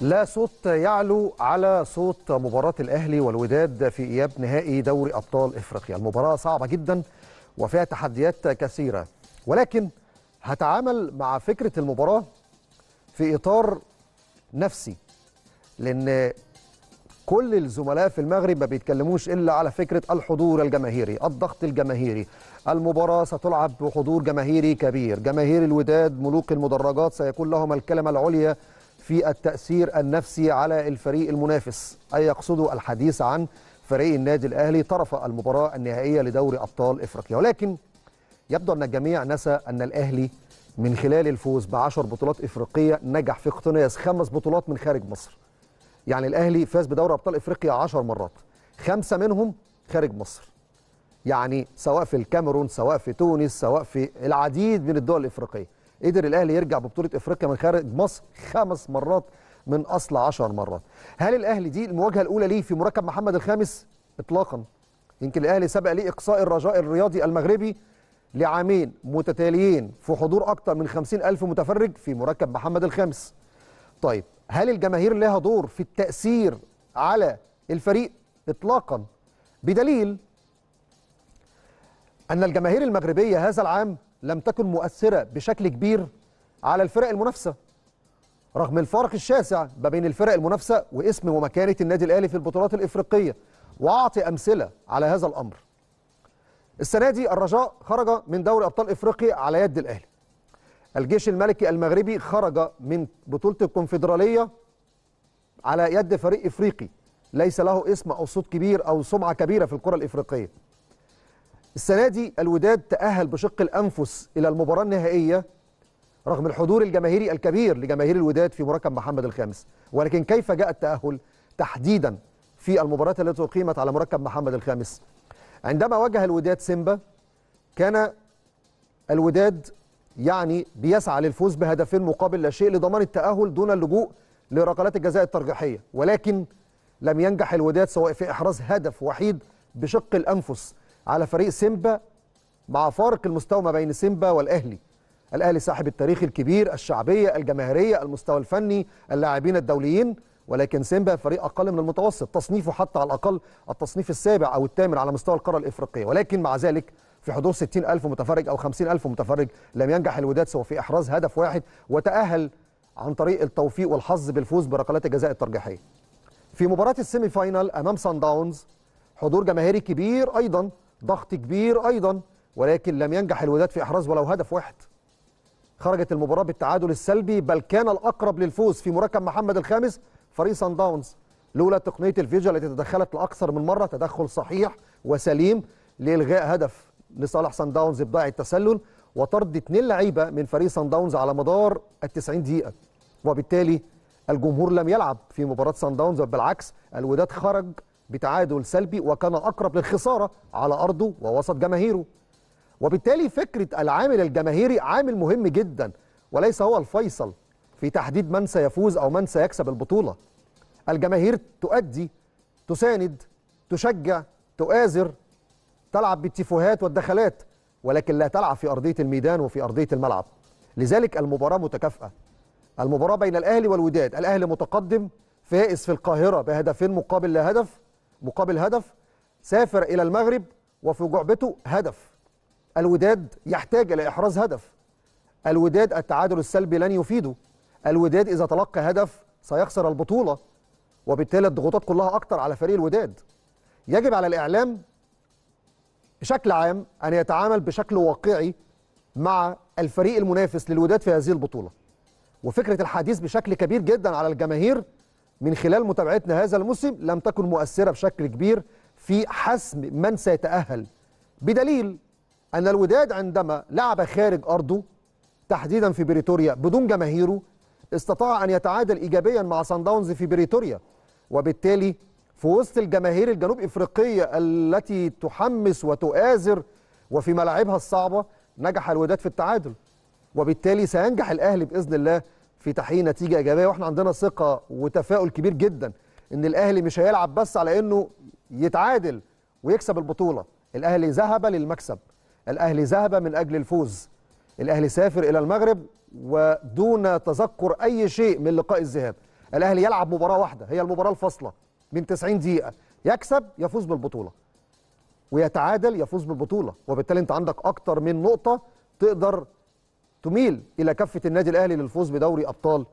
لا صوت يعلو على صوت مباراة الأهلي والوداد في إياب نهائي دوري أبطال إفريقيا. المباراة صعبة جدا وفيها تحديات كثيرة ولكن هتعامل مع فكرة المباراة في إطار نفسي لأن كل الزملاء في المغرب ما بيتكلموش إلا على فكرة الحضور الجماهيري الضغط الجماهيري. المباراة ستلعب بحضور جماهيري كبير جماهير الوداد ملوك المدرجات سيكون لهم الكلمة العليا في التأثير النفسي على الفريق المنافس. أي يقصدوا الحديث عن فريق النادي الأهلي طرف المباراة النهائية لدوري أبطال إفريقيا. ولكن يبدو أن الجميع نسى أن الأهلي من خلال الفوز بعشر بطولات إفريقية نجح في اقتناص خمس بطولات من خارج مصر. يعني الأهلي فاز بدوري أبطال إفريقيا عشر مرات. خمسة منهم خارج مصر. يعني سواء في الكاميرون سواء في تونس سواء في العديد من الدول الإفريقية. قدر الأهلي يرجع ببطولة إفريقيا من خارج مصر خمس مرات من أصل عشر مرات. هل الأهلي دي المواجهة الأولى ليه في مركب محمد الخامس؟ اطلاقا. يمكن الأهلي سبق ليه إقصاء الرجاء الرياضي المغربي لعامين متتاليين في حضور أكثر من خمسين ألف متفرج في مركب محمد الخامس. طيب هل الجماهير لها دور في التأثير على الفريق؟ اطلاقا. بدليل أن الجماهير المغربية هذا العام لم تكن مؤثرة بشكل كبير على الفرق المنافسة. رغم الفارق الشاسع ما بين الفرق المنافسة واسم ومكانة النادي الأهلي في البطولات الإفريقية وأعطي أمثلة على هذا الأمر. السنة دي الرجاء خرج من دوري أبطال إفريقيا على يد الأهلي. الجيش الملكي المغربي خرج من بطولة الكونفدرالية على يد فريق إفريقي ليس له اسم أو صوت كبير أو سمعة كبيرة في الكرة الإفريقية. السنة دي الوداد تأهل بشق الأنفس إلى المباراة النهائية رغم الحضور الجماهيري الكبير لجماهير الوداد في مركب محمد الخامس. ولكن كيف جاء التأهل؟ تحديدا في المباراة التي أقيمت على مركب محمد الخامس. عندما واجه الوداد سيمبا كان الوداد يعني بيسعى للفوز بهدفين مقابل لا شيء لضمان التأهل دون اللجوء لركلات الجزاء الترجيحية. ولكن لم ينجح الوداد سواء في إحراز هدف وحيد بشق الأنفس على فريق سيمبا مع فارق المستوى ما بين سيمبا والأهلي. الأهلي صاحب التاريخ الكبير الشعبية الجماهيرية المستوى الفني اللاعبين الدوليين ولكن سيمبا فريق أقل من المتوسط. تصنيفه حتى على الأقل التصنيف السابع أو الثامن على مستوى القارة الإفريقية. ولكن مع ذلك في حضور 60000 متفرج أو 50000 متفرج لم ينجح الوداد سوى في إحراز هدف واحد وتأهل عن طريق التوفيق والحظ بالفوز بركلات الجزاء الترجيحية. في مباراة ال semi final أمام سان داونز حضور جماهيري كبير أيضا ضغط كبير أيضا ولكن لم ينجح الوداد في إحراز ولو هدف واحد. خرجت المباراة بالتعادل السلبي بل كان الأقرب للفوز في مركب محمد الخامس فريق سان داونز. لولا تقنية الفيديو التي تدخلت لأكثر من مرة تدخل صحيح وسليم لإلغاء هدف لصالح سان داونز بضاع التسلل وطرد اثنين لعيبة من فريق سان داونز على مدار ال 90 دقيقة. وبالتالي الجمهور لم يلعب في مباراة سان داونز بالعكس الوداد خرج بتعادل سلبي وكان أقرب للخسارة على أرضه ووسط جماهيره. وبالتالي فكرة العامل الجماهيري عامل مهم جدا وليس هو الفيصل في تحديد من سيفوز أو من سيكسب البطولة. الجماهير تؤدي تساند تشجع تؤازر تلعب بالتيفوهات والدخلات ولكن لا تلعب في أرضية الميدان وفي أرضية الملعب. لذلك المباراة متكافئة. المباراة بين الأهلي والوداد. الأهلي متقدم فائز في القاهرة بهدفين مقابل لا هدف مقابل هدف سافر إلى المغرب وفي جعبته هدف. الوداد يحتاج إلى إحراز هدف. الوداد التعادل السلبي لن يفيده. الوداد إذا تلقى هدف سيخسر البطولة وبالتالي الضغوطات كلها أكتر على فريق الوداد. يجب على الإعلام بشكل عام أن يتعامل بشكل واقعي مع الفريق المنافس للوداد في هذه البطولة. وفكرة الحديث بشكل كبير جدا على الجماهير من خلال متابعتنا هذا الموسم لم تكن مؤثرة بشكل كبير في حسم من سيتأهل. بدليل أن الوداد عندما لعب خارج أرضه تحديدا في بريتوريا بدون جماهيره استطاع أن يتعادل إيجابيا مع سان داونز في بريتوريا. وبالتالي في وسط الجماهير الجنوب إفريقية التي تحمس وتؤازر وفي ملاعبها الصعبة نجح الوداد في التعادل. وبالتالي سينجح الأهلي بإذن الله في تحقيق نتيجة إيجابية وإحنا عندنا ثقة وتفاؤل كبير جدا إن الأهلي مش هيلعب بس على إنه يتعادل ويكسب البطولة. الأهلي ذهب للمكسب. الأهلي ذهب من أجل الفوز. الأهلي سافر إلى المغرب ودون تذكر أي شيء من لقاء الذهاب. الأهلي يلعب مباراة واحدة هي المباراة الفاصلة من 90 دقيقة. يكسب يفوز بالبطولة. ويتعادل يفوز بالبطولة. وبالتالي أنت عندك أكتر من نقطة تقدر تميل إلى كفة النادي الأهلي للفوز بدوري أبطال